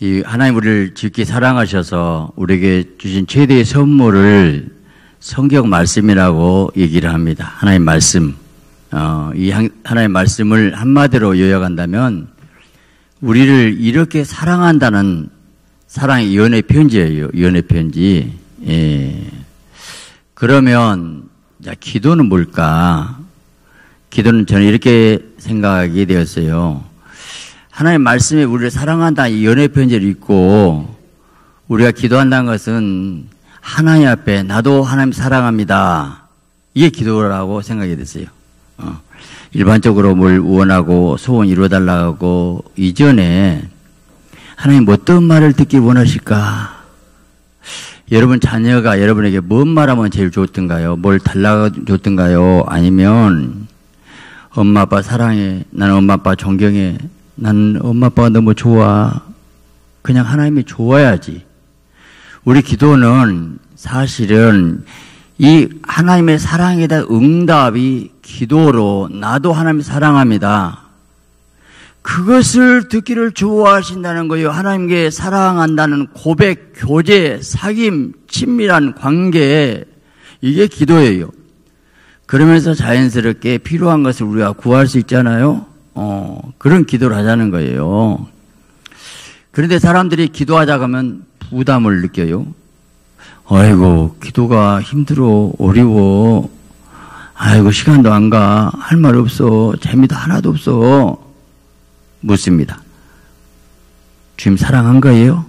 이 하나님 우리를 깊게 사랑하셔서 우리에게 주신 최대의 선물을 성경 말씀이라고 얘기를 합니다. 하나님 말씀. 어, 이 하나님 말씀을 한마디로 요약한다면 우리를 이렇게 사랑한다는 사랑의 연애 편지예요. 연애 편지. 예. 그러면 자, 기도는 뭘까? 기도는 저는 이렇게 생각하게 되었어요. 하나님 말씀에 우리를 사랑한다 이 연애 편지를 읽고 우리가 기도한다는 것은 하나님 앞에 나도 하나님 사랑합니다. 이게 기도라고 생각이 됐어요. 어. 일반적으로 뭘 원하고 소원 이루어달라고 이전에 하나님 어떤 말을 듣기 원하실까? 여러분 자녀가 여러분에게 뭔 말하면 제일 좋던가요? 뭘 달라고 좋던가요? 아니면 엄마 아빠 사랑해. 나는 엄마 아빠 존경해. 나는 엄마 아빠가 너무 좋아. 그냥 하나님이 좋아야지. 우리 기도는 사실은 이 하나님의 사랑에 대한 응답이 기도로 나도 하나님 사랑합니다. 그것을 듣기를 좋아하신다는 거예요. 하나님께 사랑한다는 고백, 교제, 사귐, 친밀한 관계, 이게 기도예요. 그러면서 자연스럽게 필요한 것을 우리가 구할 수 있잖아요. 어, 그런 기도를 하자는 거예요. 그런데 사람들이 기도하자 가면 부담을 느껴요. 아이고, 기도가 힘들어, 어려워. 아이고, 시간도 안 가. 할 말 없어. 재미도 하나도 없어. 묻습니다. 주님 사랑한 거예요?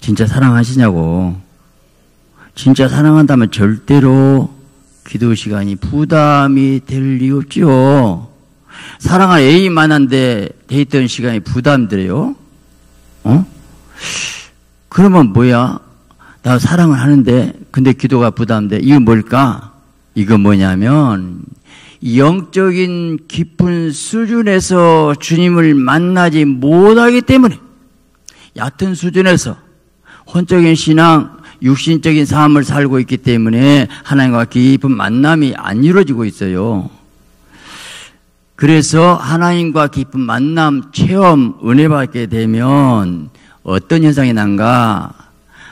진짜 사랑하시냐고. 진짜 사랑한다면 절대로 기도 시간이 부담이 될 리 없죠. 사랑할 애인 만한데 데이트한 시간이 부담돼요? 어? 그러면 뭐야? 나 사랑을 하는데 근데 기도가 부담돼. 이건 뭘까? 이건 뭐냐면 영적인 깊은 수준에서 주님을 만나지 못하기 때문에 얕은 수준에서 혼적인 신앙, 육신적인 삶을 살고 있기 때문에 하나님과 깊은 만남이 안 이루어지고 있어요. 그래서 하나님과 깊은 만남, 체험, 은혜 받게 되면 어떤 현상이 난가?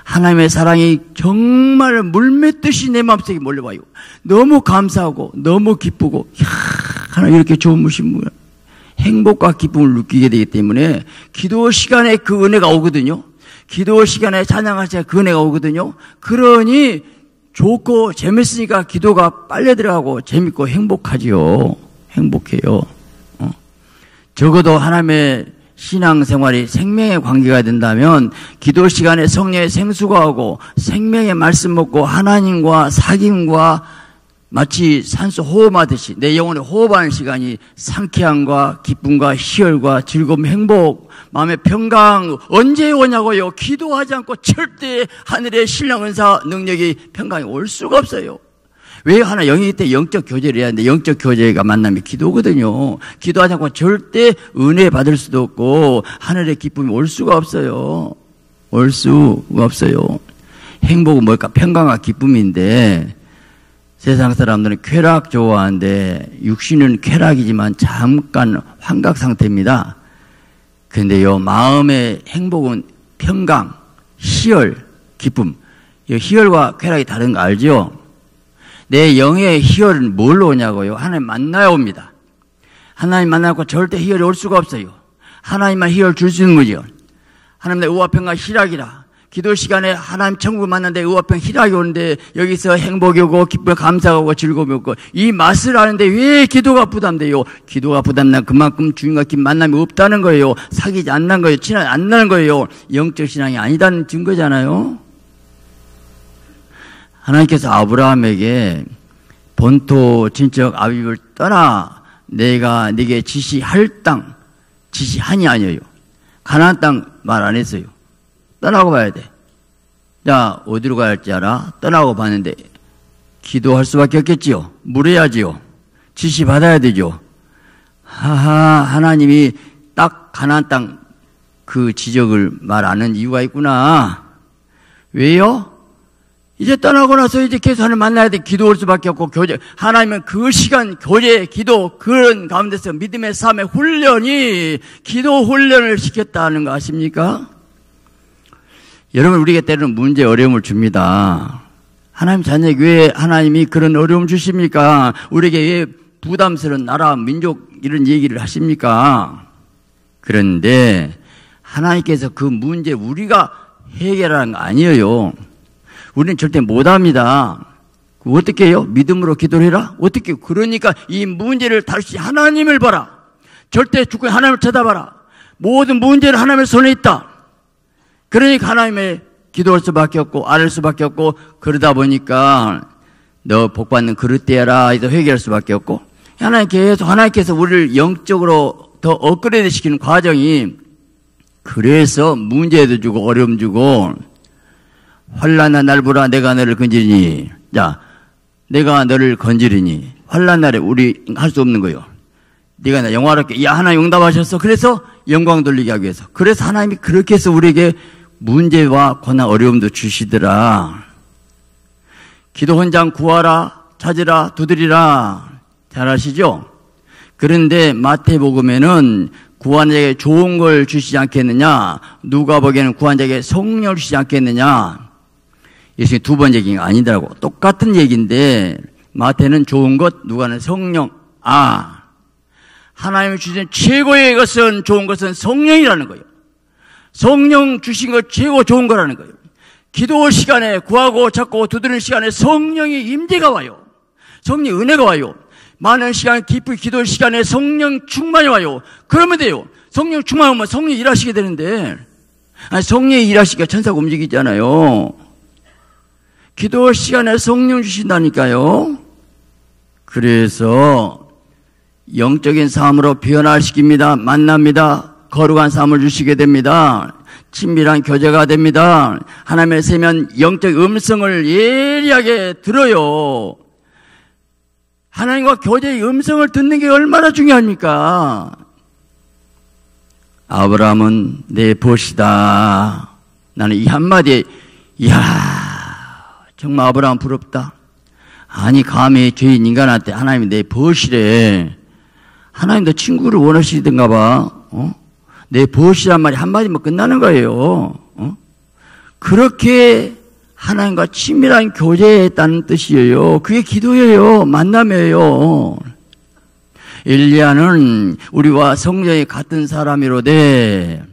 하나님의 사랑이 정말 물맷듯이 내 마음속에 몰려와요. 너무 감사하고, 너무 기쁘고, 야, 하나님 이렇게 좋은 분신 행복과 기쁨을 느끼게 되기 때문에 기도 시간에 그 은혜가 오거든요. 기도 시간에 찬양할 때 그 은혜가 오거든요. 그러니 좋고 재밌으니까 기도가 빨려 들어가고 재밌고 행복하지요. 행복해요. 어. 적어도 하나님의 신앙생활이 생명의 관계가 된다면 기도 시간에 성령의 생수가 오고 생명의 말씀 먹고 하나님과 사귐과 마치 산소 호흡하듯이 내 영혼에 호흡하는 시간이 상쾌함과 기쁨과 희열과 즐거움, 행복, 마음의 평강 언제 오냐고요? 기도하지 않고 절대 하늘의 신령 은사 능력이 평강이 올 수가 없어요. 왜 하나 영이 때 영적 교제를 해야 하는데 영적 교제가 만남이 기도거든요. 기도하지 않고 절대 은혜 받을 수도 없고 하늘의 기쁨이 올 수가 없어요. 올 수가 없어요. 행복은 뭘까? 평강과 기쁨인데 세상 사람들은 쾌락 좋아하는데 육신은 쾌락이지만 잠깐 환각 상태입니다. 근데요 마음의 행복은 평강, 희열, 기쁨. 이 희열과 쾌락이 다른 거 알죠? 내 영의 희열은 뭘로 오냐고요? 하나님 만나야 옵니다. 하나님 만나고 절대 희열이 올 수가 없어요. 하나님만 희열 줄 수 있는 거죠. 하나님 내 우화평과 희락이라. 기도 시간에 하나님 천국 만났는데 우화평 희락이 오는데 여기서 행복이 오고 기쁨 감사하고 즐거움이 오고 이 맛을 아는데 왜 기도가 부담돼요? 기도가 부담나 그만큼 주님과 긴 만남이 없다는 거예요. 사귀지 않는 거예요. 친하지 않는 거예요. 영적 신앙이 아니다는 증거잖아요. 하나님께서 아브라함에게 본토 친척 아비를 떠나 내가 네게 지시할 땅 지시하니 아니에요. 가나안 땅 말 안 했어요. 떠나고 가야 돼. 자 어디로 할지 알아? 떠나고 봤는데 기도할 수밖에 없겠지요. 물어야지요. 지시 받아야 되죠. 하하 하나님이 딱 가나안 땅 그 지적을 말안한 이유가 있구나. 왜요? 이제 떠나고 나서 이제 계속 하나님 만나야 돼. 기도할 수밖에 없고, 교제. 하나님은 그 시간, 교제, 기도, 그런 가운데서 믿음의 삶의 훈련이 기도 훈련을 시켰다는 거 아십니까? 여러분, 우리가 때로는 문제, 어려움을 줍니다. 하나님 자녀에게 왜 하나님이 그런 어려움 주십니까? 우리에게 왜 부담스러운 나라, 민족 이런 얘기를 하십니까? 그런데 하나님께서 그 문제 우리가 해결하는 거 아니에요. 우리는 절대 못합니다. 어떻게 해요? 믿음으로 기도를 해라? 어떻게 그러니까 이 문제를 다시 하나님을 봐라. 절대 죽고 하나님을 쳐다봐라. 모든 문제는 하나님의 손에 있다. 그러니까 하나님의 기도할 수밖에 없고 아를 수밖에 없고 그러다 보니까 너 복받는 그릇 되어라 이제 회개할 수밖에 없고 하나님 계속 하나님께서 우리를 영적으로 더 업그레이드 시키는 과정이 그래서 문제도 주고 어려움 주고 환란한 날 보라 내가 너를 건지리니 자 내가 너를 건지리니 환란 날에 우리 할 수 없는 거요. 네가 나 영화롭게 야 하나 용답하셨어. 그래서 영광 돌리게 하기 위해서. 그래서 하나님이 그렇게 해서 우리에게 문제와 고난 어려움도 주시더라. 기도 현장 구하라 찾으라 두드리라 잘 아시죠? 그런데 마태복음에는 구한자에게 좋은 걸 주시지 않겠느냐? 누가 보기에는 구한자에게 성령을 주시지 않겠느냐? 예수님 두번 얘기가 아니더라고. 똑같은 얘기인데 마태는 좋은 것, 누가는 성령. 아, 하나님이 주신 최고의 것은 좋은 것은 성령이라는 거예요. 성령 주신 것 최고 좋은 거라는 거예요. 기도 시간에 구하고 찾고 두드리는 시간에 성령이 임재가 와요. 성령 은혜가 와요. 많은 시간 깊이 기도 시간에 성령 충만이 와요. 그러면 돼요. 성령 충만하면 성령 일하시게 되는데 아니, 성령이 일하시니까 천사가 움직이잖아요. 기도 시간에 성령 주신다니까요. 그래서 영적인 삶으로 변화시킵니다. 만납니다. 거룩한 삶을 주시게 됩니다. 친밀한 교제가 됩니다. 하나님의 세면 영적 음성을 예리하게 들어요. 하나님과 교제의 음성을 듣는 게 얼마나 중요합니까? 아브라함은 내 벗이다. 나는 이 한마디에, 이야, 정말 아브라함 부럽다. 아니, 감히 죄인 인간한테 하나님이 내 벗이래. 하나님 도 친구를 원하시던가 봐. 어? 내 벗이란 말이 한마디면 끝나는 거예요. 어? 그렇게 하나님과 친밀한 교제했다는 뜻이에요. 그게 기도예요. 만남이에요. 엘리야는 우리와 성령이 같은 사람이로되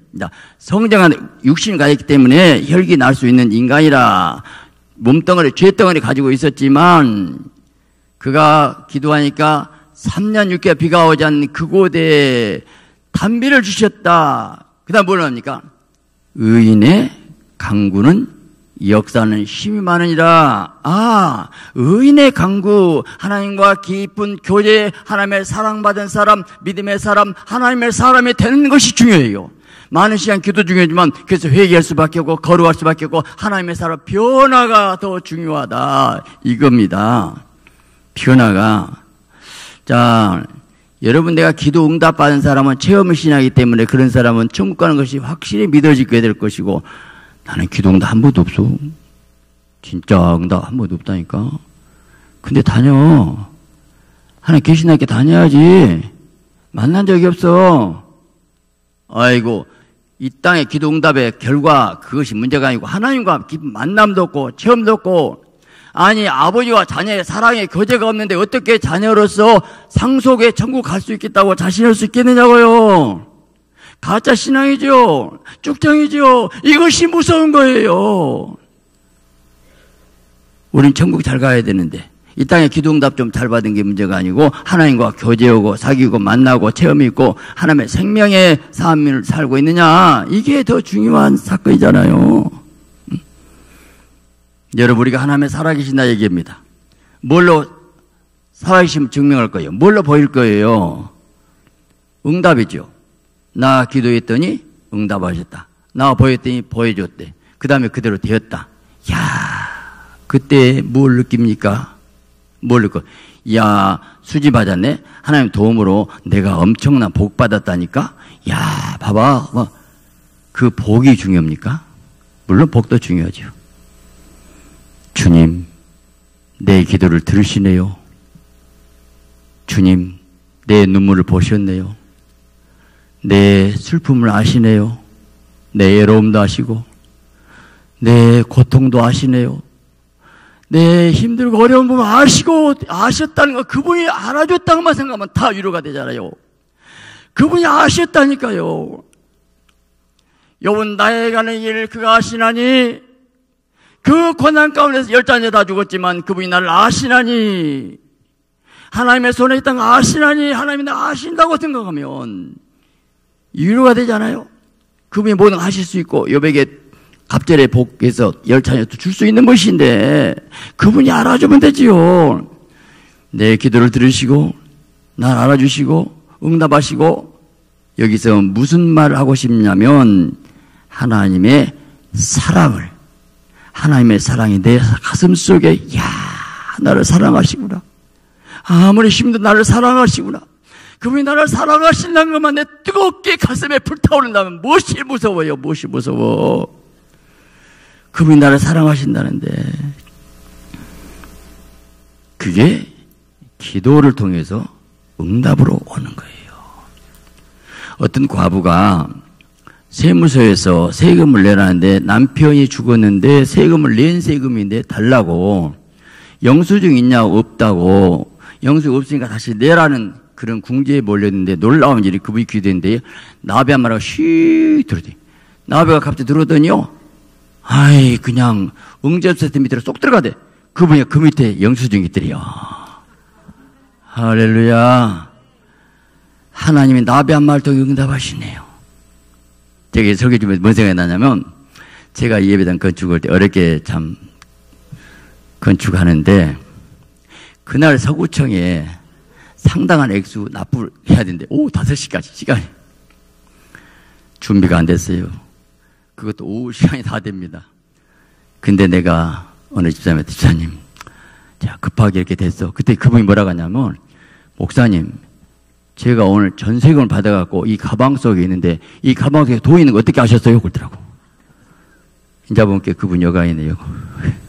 성령은 육신을 가졌기 때문에 혈기 날 수 있는 인간이라 몸덩어리, 죄덩어리 가지고 있었지만 그가 기도하니까 3년 6개월 비가 오지 않는 그곳에 단비를 주셨다. 그 다음 뭘 합니까? 의인의 강구는 역사는 힘이 많으니라. 아, 의인의 강구, 하나님과 깊은 교제, 하나님의 사랑받은 사람, 믿음의 사람, 하나님의 사람이 되는 것이 중요해요. 많은 시간 기도 중요하지만 그래서 회개할 수밖에 없고 거룩할 수밖에 없고 하나님의 사람 변화가 더 중요하다 이겁니다. 변화가 자 여러분 내가 기도 응답 받은 사람은 체험을 신하기 때문에 그런 사람은 천국 가는 것이 확실히 믿어지게 될 것이고 나는 기도 응답 한 번도 없어. 진짜 응답 한 번도 없다니까. 근데 다녀. 하나 계시나게 다녀야지. 만난 적이 없어. 아이고, 이 땅의 기도 응답의 결과 그것이 문제가 아니고 하나님과 만남도 없고 체험도 없고 아니 아버지와 자녀의 사랑의 교제가 없는데 어떻게 자녀로서 상속의 천국 갈 수 있겠다고 자신할 수 있겠느냐고요. 가짜 신앙이죠. 쭉정이죠. 이것이 무서운 거예요. 우린 천국 잘 가야 되는데 이 땅에 기도응답 좀 잘 받은 게 문제가 아니고 하나님과 교제하고 사귀고 만나고 체험이 있고 하나님의 생명의 삶을 살고 있느냐 이게 더 중요한 사건이잖아요. 음? 여러분 우리가 하나님의 살아계신다 얘기입니다. 뭘로 살아계심 증명할 거예요? 뭘로 보일 거예요? 응답이죠. 나 기도했더니 응답하셨다. 나 보였더니 보여줬대. 그 다음에 그대로 되었다. 야 그때 뭘 느낍니까? 뭘 느껴? 야, 수지 받았네? 하나님 도움으로 내가 엄청난 복 받았다니까? 야, 봐봐. 뭐, 그 복이 중요합니까? 물론 복도 중요하죠. 주님, 내 기도를 들으시네요. 주님, 내 눈물을 보셨네요. 내 슬픔을 아시네요. 내 외로움도 아시고, 내 고통도 아시네요. 내 힘들고 어려운 부분 아시고 아셨다는 거 그분이 알아줬다는 것만 생각하면 다 위로가 되잖아요. 그분이 아셨다니까요. 여분 나에 가는 일 그가 아시나니 그 고난 가운데서 열자녀 다 죽었지만 그분이 나를 아시나니 하나님의 손에 있다는 거 아시나니 하나님이 나 아신다고 생각하면 위로가 되잖아요. 그분이 모든 하실 수 있고 여백에 갑절에 복해서 열차녀도 줄 수 있는 것인데 그분이 알아주면 되지요. 내 기도를 들으시고 날 알아주시고 응답하시고 여기서 무슨 말을 하고 싶냐면 하나님의 사랑을 하나님의 사랑이 내 가슴 속에 야 나를 사랑하시구나. 아무리 힘도 나를 사랑하시구나. 그분이 나를 사랑하신다는 것만 내 뜨겁게 가슴에 불타오른다면 무엇이 무서워요? 무엇이 무서워 그분이 나를 사랑하신다는데 그게 기도를 통해서 응답으로 오는 거예요. 어떤 과부가 세무서에서 세금을 내라는데 남편이 죽었는데 세금을 낸 세금인데 달라고 영수증 있냐 없다고 영수증 없으니까 다시 내라는 그런 궁지에 몰렸는데 놀라운 일이 그분이 귀대인데 나비 한 마리가 씩 들어오더니 나비가 갑자기 들어오더니요 아이, 그냥 응접세트 밑으로 쏙 들어가대. 그분이 그 밑에 영수증이 있더래요. 할렐루야. 하나님이 나비 한말 통해 응답하시네요. 제가 설교 중에 뭔 생각이 나냐면, 제가 이 예배당 건축할 때 어렵게 참 건축하는데, 그날 서구청에 상당한 액수 납부를 해야 되는데, 오후 5시까지 시간이. 준비가 안 됐어요. 그것도 오후 시간이 다 됩니다. 근데 내가 어느 집사님한테 집사님, 자, 급하게 이렇게 됐어. 그때 그분이 뭐라고 하냐면, 목사님, 제가 오늘 전세금을 받아갖고 이 가방 속에 있는데 이 가방 속에 돈 있는 거 어떻게 아셨어요? 그러더라고. 인자분께 그분 여가이네요.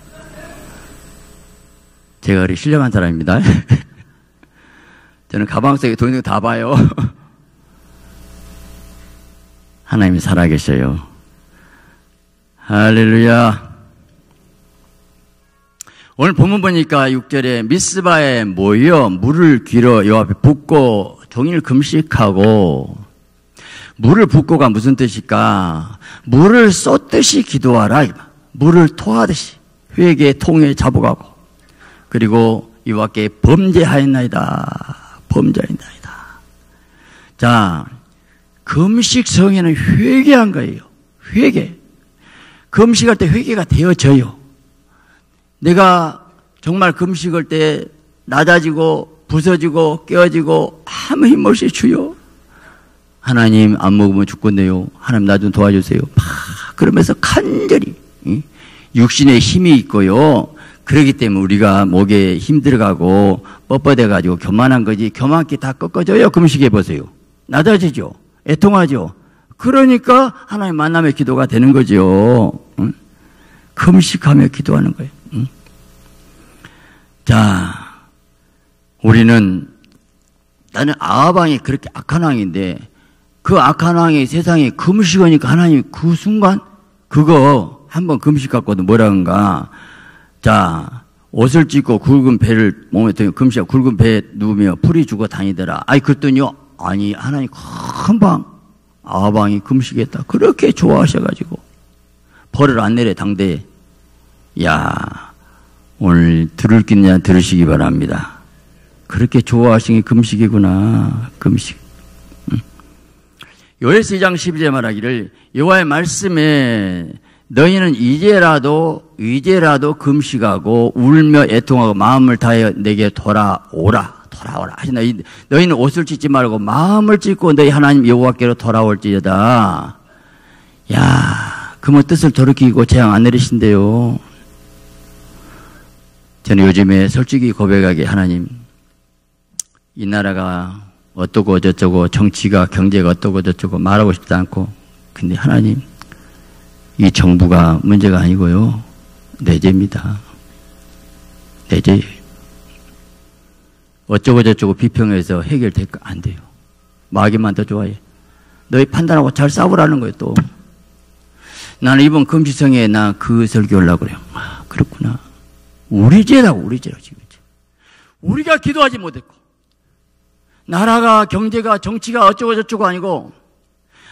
제가 그리 신령한 사람입니다. 저는 가방 속에 돈 있는 거 다 봐요. 하나님이 살아계셔요. 할렐루야. 오늘 본문 보니까 6절에 미스바에 모여 물을 길어 요 앞에 붓고 종일 금식하고 물을 붓고가 무슨 뜻일까? 물을 쏟듯이 기도하라. 물을 토하듯이 회개 통에 잡아가고 그리고 이와 함께 범죄하였나이다. 범죄하였나이다. 자, 금식 성에는 회개한 거예요. 회개. 금식할 때 회개가 되어져요. 내가 정말 금식할 때 낮아지고 부서지고 깨어지고 아무 힘 없이 주요. 하나님 안 먹으면 죽겠네요. 하나님 나 좀 도와주세요. 막 그러면서 간절히 육신의 힘이 있고요. 그러기 때문에 우리가 목에 힘 들어가고 뻣뻣해 가지고 교만한 거지 교만기 다 꺾어져요. 금식해 보세요. 낮아지죠. 애통하죠. 그러니까 하나님 만남의 기도가 되는 거죠. 응? 금식하며 기도하는 거예요. 응? 자, 우리는 나는 아합왕이 그렇게 악한 왕인데 그 악한 왕이 세상에 금식하니까 하나님 그 순간 그거 한번 금식 갖고도 뭐라는가 자 옷을 찢고 굵은 배를 몸에 등 금식 굵은 배에 누우며 풀이 죽어 다니더라 아니 그랬더니요 아니 하나님 금방 아방이 금식했다. 그렇게 좋아하셔가지고 벌을 안 내려 당대에 야 오늘 들을 끼냐 들으시기 바랍니다. 그렇게 좋아하시는 게 금식이구나 금식. 요에스 2장 12절 말하기를 여호와의 말씀에 너희는 이제라도 이제라도 금식하고 울며 애통하고 마음을 다해 내게 돌아오라. 돌아오라 하시나 너희는 옷을 찢지 말고 마음을 찢고 너희 하나님 여호와께로 돌아올지어다. 야, 그뭐 뜻을 돌이키고 재앙 안 내리신대요. 저는 요즘에 솔직히 고백하게 하나님 이 나라가 어떠고 저쩌고 정치가 경제가 어떠고 저쩌고 말하고 싶지 않고 근데 하나님 이 정부가 문제가 아니고요 내 죄입니다 내 죄예요 어쩌고 저쩌고 비평해서 해결될까? 안 돼요. 마귀만 더 좋아해. 너희 판단하고 잘 싸우라는 거예요, 또. 나는 이번 금시성에 나 그 설교하려고 그래요. 아, 그렇구나. 우리 죄라고, 우리 죄라고, 지금. 우리가 기도하지 못했고, 나라가, 경제가, 정치가 어쩌고 저쩌고 아니고,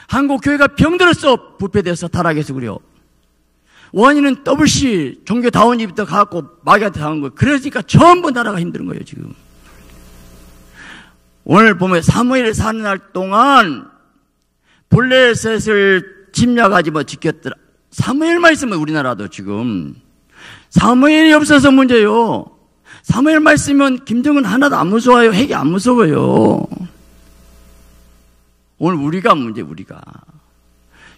한국 교회가 병들었어. 부패돼서 타락해서 그래요. 원인은 더블C 종교다운 입부터 가갖고 마귀한테 당한 거예요. 그러니까 전부 나라가 힘든 거예요, 지금. 오늘 보면 사무엘 사는 날 동안 블레셋을 침략하지 뭐 지켰더라. 사무엘만 있으면 우리나라도 지금 사무엘이 없어서 문제요. 사무엘만 있으면 김정은 하나도 안 무서워요. 핵이 안 무서워요. 오늘 우리가 문제 우리가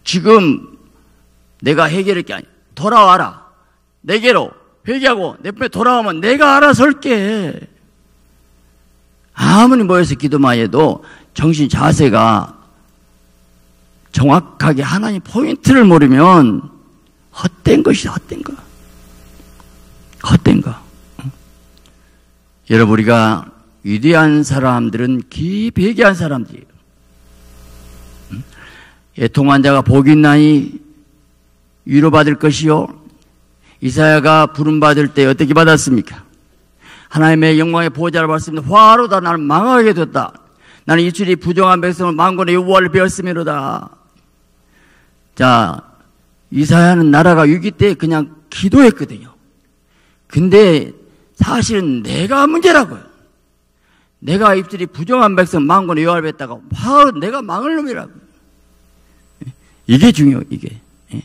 지금 내가 해결할 게 아니야. 돌아와라. 내게로 회개하고 내 품에 돌아오면 내가 알아서 할게. 아무리 모여서 기도만 해도 정신 자세가 정확하게 하나님 포인트를 모르면 헛된 것이 헛된 거. 헛된 거. 여러분 우리가 위대한 사람들은 회개한 사람들이에요. 애통한 자가 복이 있나니 위로받을 것이요. 이사야가 부름받을 때 어떻게 받았습니까? 하나님의 영광의 보좌를 받습니다. 화로 다 나는 망하게 됐다. 나는 이출이 부정한 백성을 망군의 여호와를 배웠음이로다. 자, 이사야는 나라가 위기 때 그냥 기도했거든요. 근데 사실은 내가 문제라고요. 내가 입술이 부정한 백성 망군의 여호와를 배웠다가 화 내가 망할 놈이라고. 이게 중요 이게. 예.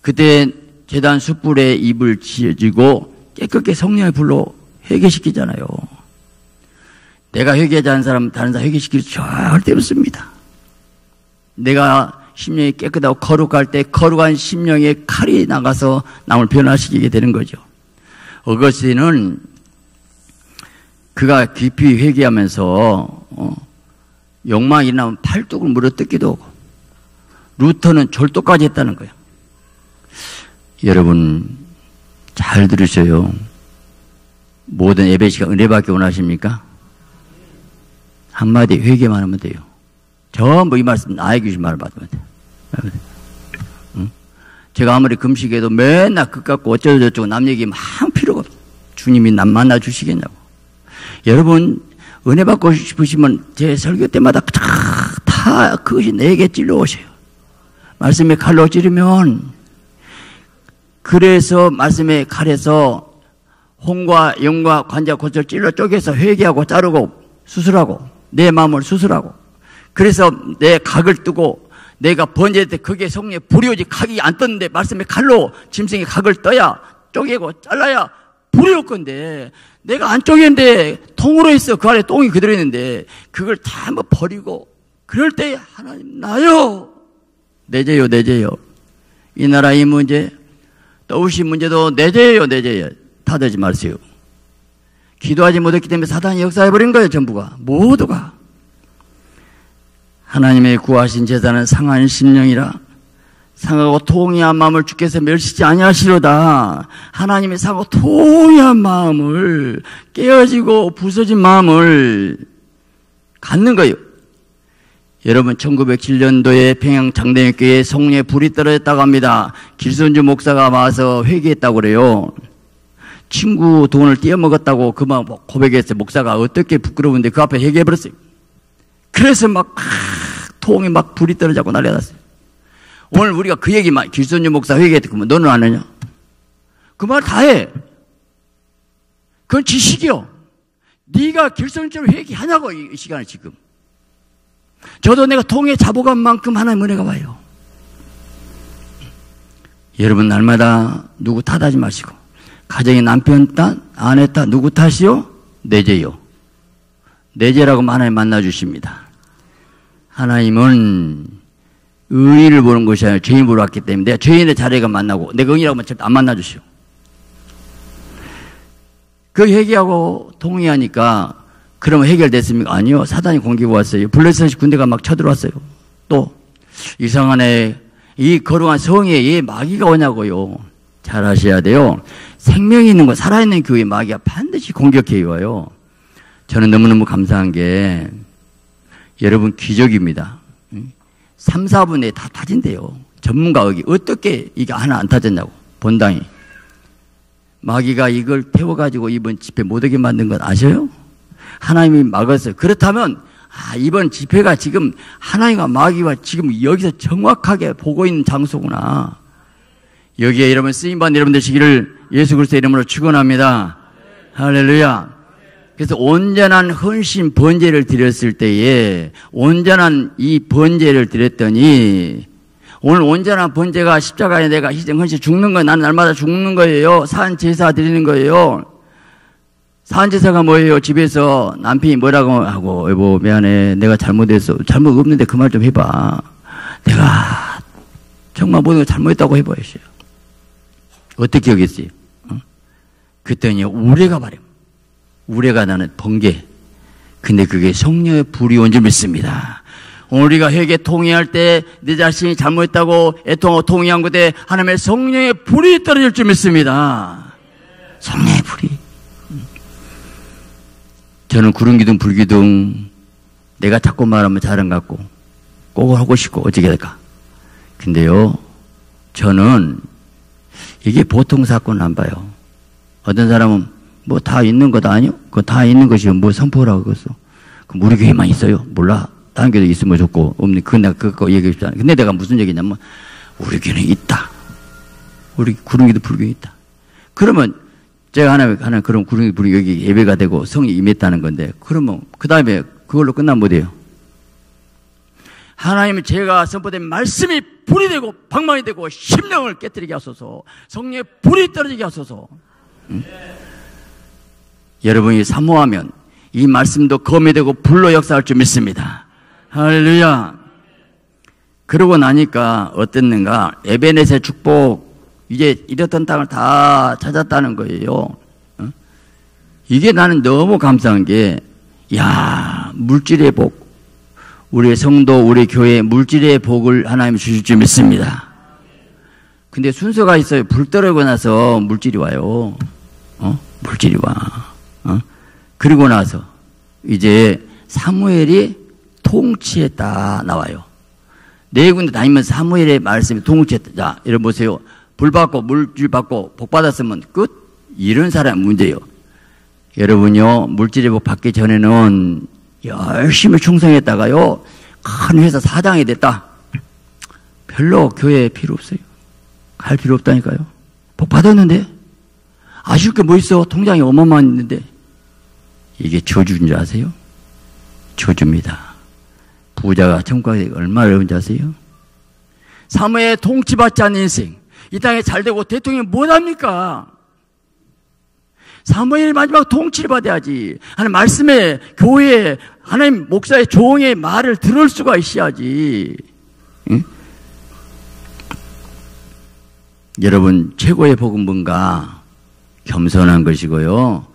그때 재단 숯불에 입을 지어지고 깨끗게 성령의 불로 회개시키잖아요. 내가 회개하지 않은 사람 다른 사람 회개시킬 수 절대 없습니다. 내가 심령이 깨끗하고 거룩할 때 거룩한 심령의 칼이 나가서 남을 변화시키게 되는 거죠. 어거스틴은 그가 깊이 회개하면서 어, 욕망이 나면 팔뚝을 물어뜯기도 하고 루터는 졸도까지 했다는 거예요. 여러분 잘 들으셔요. 모든 예배 시간 은혜받기 원하십니까? 한마디 회개만 하면 돼요. 전부 이 말씀 나에게 주신 말을 받으면 돼요. 응? 제가 아무리 금식해도 맨날 그 갖고 어쩌고 저쩌고 남 얘기 막 필요가 없어. 주님이 남 만나 주시겠냐고. 여러분 은혜 받고 싶으시면 제 설교 때마다 다 그것이 내게 찔러오세요. 말씀에 칼로 찌르면 그래서 말씀의 칼에서 홍과 영과 관자 고철 찔러 쪼개서 회개하고 자르고 수술하고 내 마음을 수술하고 그래서 내 각을 뜨고 내가 번제할 때 그게 성령에 불이 오지 각이 안 떴는데 말씀의 칼로 짐승의 각을 떠야 쪼개고 잘라야 불이 올 건데 내가 안 쪼개는데 통으로 있어. 그 안에 똥이 그대로 있는데 그걸 다 한번 버리고 그럴 때 하나님 나요. 내 죄요 내 죄요. 이 나라 이 문제 떠오신 문제도 내 죄예요 내 죄예요 탓하지 마세요. 기도하지 못했기 때문에 사단이 역사해버린 거예요, 전부가. 모두가. 하나님의 구하신 제자는 상한 심령이라 상하고 통이한 마음을 주께서 멸시지 아니하시로다. 하나님의 상하고 통이한 마음을 깨어지고 부서진 마음을 갖는 거예요. 여러분 1907년도에 평양 장대교회에 성령의 불이 떨어졌다고 합니다. 길선주 목사가 와서 회개했다고 그래요. 친구 돈을 떼어먹었다고 그만 고백했어요. 목사가 어떻게 부끄러운데 그 앞에 얘기해버렸어요. 그래서 막, 아, 통이 막 불이 떨어지고 난리 났어요. 오늘 우리가 그 얘기만, 길선유 목사 회개했다 그러면 너는 안 하냐? 그 말 다 해. 그건 지식이요. 네가 길선유처럼 회개하냐고, 이 시간을 지금. 저도 내가 통에 자복한 만큼 하나님 은혜가 와요. 여러분, 날마다 누구 탓하지 마시고, 가정의 남편 탓, 아내 탓, 누구 탓이요? 내 죄요. 내 죄라고 하나님 만나주십니다. 하나님은 의의를 보는 것이 아니라 죄인 보러 왔기 때문에 내가 죄인의 자리가 만나고 내가 의라고 하면 절대 안 만나주시오. 그 회개하고 동의하니까 그러면 해결됐습니까? 아니요. 사단이 공격해 왔어요. 블레셋 군대가 막 쳐들어왔어요. 또 이상한에 이 거룩한 성에 이 마귀가 오냐고요. 잘 하셔야 돼요. 생명이 있는 거, 살아있는 교회 마귀가 반드시 공격해 와요. 저는 너무너무 감사한 게 여러분 기적입니다. 3, 4분에 다 빠진대요. 전문가 여기 어떻게 이게 하나 안 타졌냐고 본당이 마귀가 이걸 태워가지고 이번 집회 못하게 만든 건 아셔요? 하나님이 막았어요. 그렇다면 아, 이번 집회가 지금 하나님과 마귀와 지금 여기서 정확하게 보고 있는 장소구나. 여기에 여러분 쓰임받는 여러분 되시기를 예수 그리스도 이름으로 축원합니다. 할렐루야. 그래서 온전한 헌신 번제를 드렸을 때에 온전한 이 번제를 드렸더니 오늘 온전한 번제가 십자가에 내가 희생 헌신 죽는 거예요. 나는 날마다 죽는 거예요. 산 제사 드리는 거예요. 산 제사가 뭐예요? 집에서 남편이 뭐라고 하고 여보 미안해 내가 잘못했어. 잘못 없는데 그 말 좀 해봐. 내가 정말 모든 걸 잘못했다고 해봐야죠. 어떻게 하겠어요? 어? 그랬더니 우레가 말이야. 우레가 나는 번개. 근데 그게 성령의 불이 온 줄 믿습니다. 우리가 회개 통회할 때 내 자신이 잘못했다고 애통하고 통회한 것에 하나님의 성령의 불이 떨어질 줄 믿습니다. 성령의 불이. 저는 구름 기둥 불 기둥 내가 자꾸 말하면 잘안 같고 꼭 하고 싶고 어떻게 될까? 근데요, 저는 이게 보통 사건 안 봐요. 어떤 사람은 뭐 다 있는 것 아니요? 그거 다 있는 것이 뭐 선포라고 그랬어. 그 우리 교회만 있어요? 몰라. 다른 교회도 있으면 좋고, 없는, 그건 내가 그거 얘기해 주잖아. 근데 내가 무슨 얘기냐면, 우리 교회는 있다. 우리 구릉이도 불교에 있다. 그러면, 제가 하나, 하나 그런 구릉이 불교 여기 예배가 되고 성이 임했다는 건데, 그러면, 그 다음에 그걸로 끝나면 못해요. 하나님은 제가 선포된 말씀이 불이 되고 방망이 되고 심령을 깨뜨리게 하소서. 성령의 불이 떨어지게 하소서. 응? 여러분이 사모하면 이 말씀도 검이 되고 불로 역사할 줄 믿습니다. 할렐루야. 그러고 나니까 어땠는가? 에베넷의 축복. 이제 잃었던 땅을 다 찾았다는 거예요. 응? 이게 나는 너무 감사한 게 야 물질의 복 우리의 성도, 우리 교회 물질의 복을 하나님 주실 줄 믿습니다. 근데 순서가 있어요. 불 떨어지고 나서 물질이 와요. 어? 물질이 와. 어? 그리고 나서 이제 사무엘이 통치했다 나와요. 네 군데 다니면서 사무엘의 말씀이 통치했다. 자, 여러분 보세요. 불 받고 물질 받고 복 받았으면 끝? 이런 사람 문제예요. 여러분요, 물질의 복 받기 전에는 열심히 충성했다가요, 큰 회사 사장이 됐다. 별로 교회 필요 없어요. 갈 필요 없다니까요. 복 받았는데, 아쉬울 게 뭐 있어? 통장에 어마어마한 있는데. 이게 저주인 줄 아세요? 저주입니다. 부자가 천국에 얼마나 어려운지 아세요? 사무에 통치받지 않는 인생. 이 땅에 잘 되고 대통령이 뭐합니까? 사무엘 마지막 통치를 받아야지. 하나님 말씀에 교회에 하나님 목사의 종의 말을 들을 수가 있어야지. 응? 여러분 최고의 복은 뭔가 겸손한 것이고요.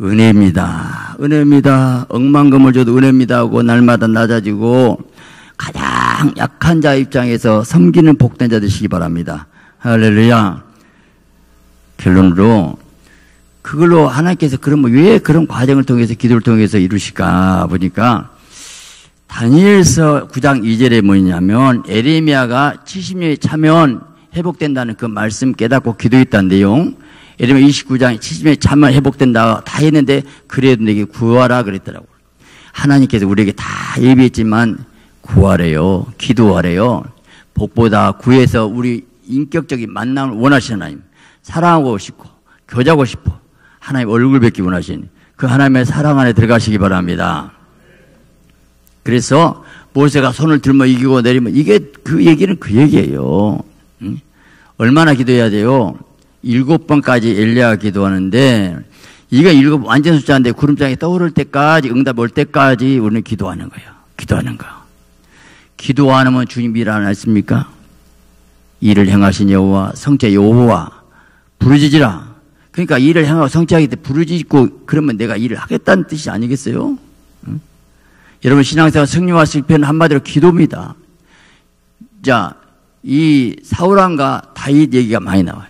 은혜입니다. 은혜입니다. 억만금을 줘도 은혜입니다 하고 날마다 낮아지고 가장 약한 자 입장에서 섬기는 복된 자 되시기 바랍니다. 할렐루야. 결론으로 그걸로 하나님께서 그러면 왜 그런 과정을 통해서 기도를 통해서 이루실까 보니까 다니엘서 9장 2절에 뭐냐면 에레미야가 70년이 차면 회복된다는 그 말씀 깨닫고 기도했다는 내용 에레미야 29장 70년이 차면 회복된다 다 했는데 그래도 내게 구하라 그랬더라고. 하나님께서 우리에게 다 예비했지만 구하래요 기도하래요. 복보다 구해서 우리 인격적인 만남을 원하시는 하나님 사랑하고 싶고 교제하고 싶어 하나님 얼굴 뵙기 원하신 그 하나님의 사랑 안에 들어가시기 바랍니다. 그래서 모세가 손을 들며 이기고 내리면 이게 그 얘기는 그 얘기예요. 응? 얼마나 기도해야 돼요? 일곱 번까지 엘리야가 기도하는데 이게 일곱 완전 숫자인데 구름장이 떠오를 때까지 응답 올 때까지 우리는 기도하는 거예요. 기도하는 거. 기도 안 하면 주님 일안 했습니까? 일을 행하신 여호와 성체 여호와 부르짖으라 그러니까 일을 향하고 성취하기 때 부르짖고 그러면 내가 일을 하겠다는 뜻이 아니겠어요? 응? 여러분 신앙생활 승리와 실패는 한마디로 기도입니다. 자, 이 사울왕과 다윗 얘기가 많이 나와요.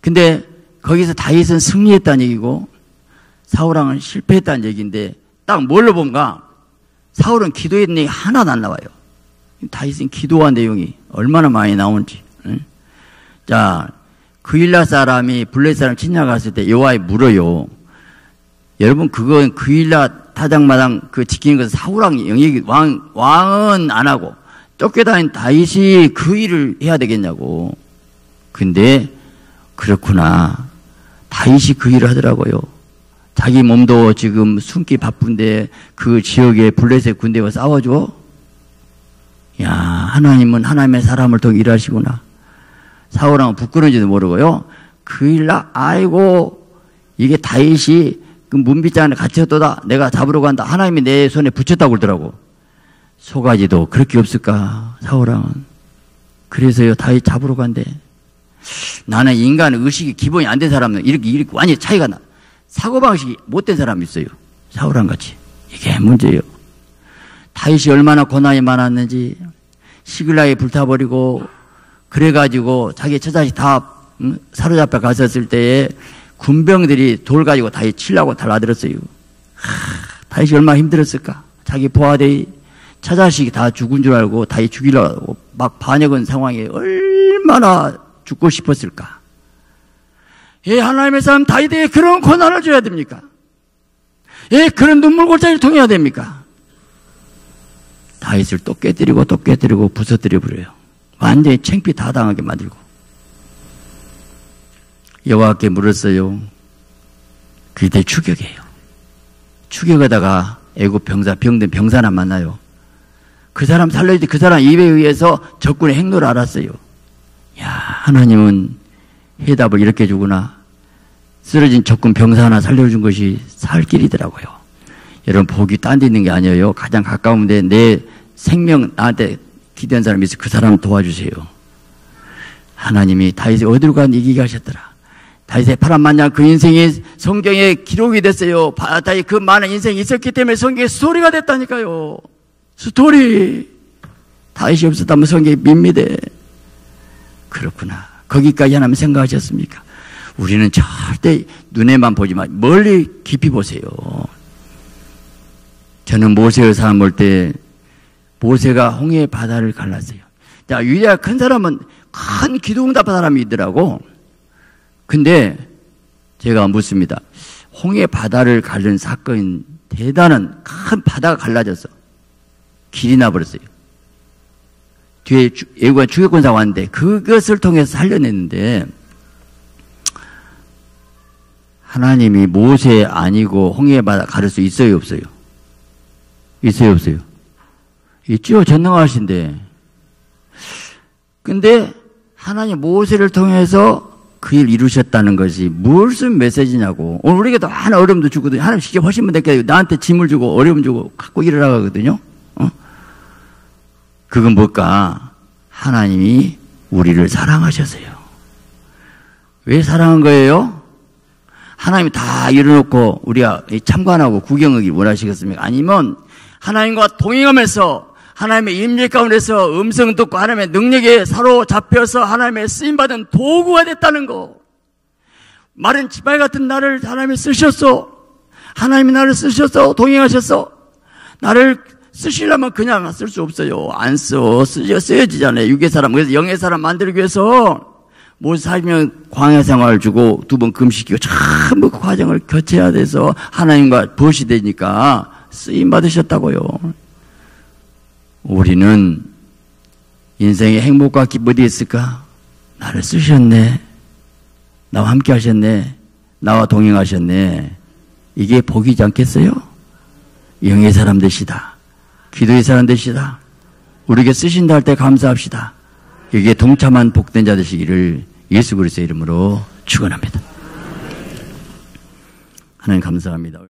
근데 거기서 다윗은 승리했다는 얘기고 사울왕은 실패했다는 얘기인데 딱 뭘로 본가? 사울은 기도했는 얘기 하나도 안 나와요. 다윗은 기도한 내용이 얼마나 많이 나오는지. 응? 자, 그일라 사람이 블레 사람 침략했을 때 여호와에 물어요. 여러분 그건 그일라 타작마당 그 지키는 것은 사우랑 영역이 왕 왕은 안 하고 쫓겨다닌 다윗이 그 일을 해야 되겠냐고. 근데 그렇구나. 다윗이 그 일을 하더라고요. 자기 몸도 지금 숨기 바쁜데 그 지역에 블레셋 군대와 싸워줘? 야, 하나님은 하나님의 사람을 통해 일하시구나. 사울왕은 부끄러운지도 모르고요. 그 일날, 아이고, 이게 다윗이 그 문빗장 안에 갇혔도다. 내가 잡으러 간다. 하나님이 내 손에 붙였다고 그러더라고. 소가지도 그렇게 없을까, 사울왕은. 그래서요, 다윗 잡으러 간대. 나는 인간 의식이 기본이 안 된 사람은 이렇게, 이렇게 완전히 차이가 나. 사고 방식이 못된 사람이 있어요. 사울왕 같이. 이게 문제예요. 다윗이 얼마나 고난이 많았는지, 시글라에 불타버리고, 그래가지고 자기 처자식 다 사로잡혀 갔었을 때에 군병들이 돌 가지고 다윗 치려고 달라들었어요. 다윗이 얼마나 힘들었을까? 자기 부하들이 처자식이 다 죽은 줄 알고 다윗 죽이려고 막 반역은 상황에 얼마나 죽고 싶었을까? 예, 하나님의 사람 다윗에게 그런 고난을 줘야 됩니까? 예, 그런 눈물 골짜기를 통해야 됩니까? 다윗을 또 깨뜨리고 또 깨뜨리고 부서뜨려 버려요. 완전히 챙피 다 당하게 만들고. 여호와께 물었어요. 그게 추격이에요. 추격하다가 애국 병사 병든 병사나 만나요. 그 사람 살려야지 그 사람 입에 의해서 적군의 행로를 알았어요. 야 하나님은 해답을 이렇게 주구나. 쓰러진 적군 병사 하나 살려준 것이 살 길이더라고요. 여러분 복이 딴 데 있는 게 아니에요. 가장 가까운 데 내 생명 나한테 기대한 사람이 있어 그 사람 도와주세요. 하나님이 다윗이 어디로 간 이기게 하셨더라. 다윗의 파란만장 그 인생이 성경에 기록이 됐어요. 다윗 그 많은 인생이 있었기 때문에 성경에 스토리가 됐다니까요. 스토리. 다윗이 없었다면 성경이 밋밋해. 그렇구나. 거기까지 하나님 생각하셨습니까? 우리는 절대 눈에만 보지만 멀리 깊이 보세요. 저는 모세의 삶 볼때 모세가 홍해 바다를 갈랐어요. 자, 유대가 큰 사람은 큰 기도응답한 사람이 있더라고. 근데 제가 묻습니다. 홍해 바다를 갈른 사건 대단한 큰 바다가 갈라졌어. 길이 나버렸어요. 뒤에 예고가 주격권사 왔는데 그것을 통해서 살려냈는데 하나님이 모세 아니고 홍해 바다 가를 수 있어요 없어요? 있어요 없어요? 있죠. 전능하신데. 근데 하나님 모세를 통해서 그 일 이루셨다는 것이 무슨 메시지냐고. 오늘 우리가 또 하나 어려움도 주거든요. 하나님 직접 하시면 될게요. 나한테 짐을 주고 어려움 주고 갖고 일어나가거든요. 어? 그건 뭘까? 하나님이 우리를 사랑하셨어요. 왜 사랑한 거예요? 하나님이 다 이뤄놓고 우리가 참관하고 구경하기 원하시겠습니까? 아니면 하나님과 동행하면서 하나님의 임재 가운데서 음성 듣고 하나님의 능력에 사로잡혀서 하나님의 쓰임받은 도구가 됐다는 거. 마른 지발 같은 나를 하나님이 쓰셨어. 하나님이 나를 쓰셨어. 동행하셨어. 나를 쓰시려면 그냥 쓸 수 없어요. 안 써. 쓰여, 써야지잖아요. 육의 사람. 그래서 영의 사람 만들기 위해서 모세 살면 광야 생활을 주고 두 번 금식이고 전부 그 과정을 거쳐야 돼서 하나님과 벗이 되니까 쓰임 받으셨다고요. 우리는 인생의 행복과 기쁨이 있을까? 나를 쓰셨네. 나와 함께 하셨네. 나와 동행하셨네. 이게 복이지 않겠어요? 영의 사람 되시다. 기도의 사람 되시다. 우리에게 쓰신다 할 때 감사합시다. 여기에 동참한 복된 자 되시기를 예수 그리스도의 이름으로 축원합니다. 하나님 감사합니다.